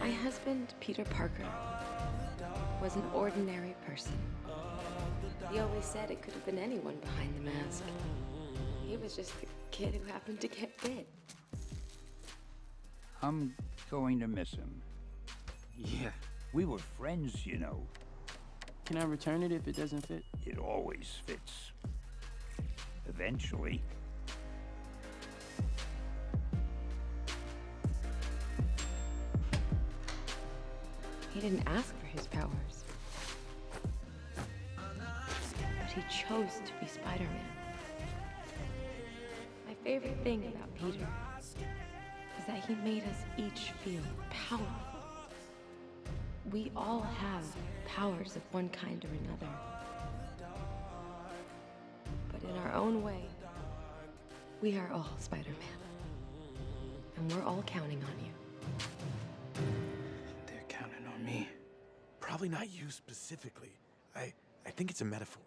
My husband, Peter Parker, was an ordinary person. He always said it could have been anyone behind the mask. He was just the kid who happened to get bit. I'm going to miss him. Yeah. We were friends, you know. Can I return it if it doesn't fit? It always fits. Eventually. He didn't ask for his powers. But he chose to be Spider Man. My favorite thing about Peter is that he made us each feel powerful. We all have powers of one kind or another. But in our own way, we are all Spider Man. And we're all counting on you. Probably not you specifically. I, I think it's a metaphor.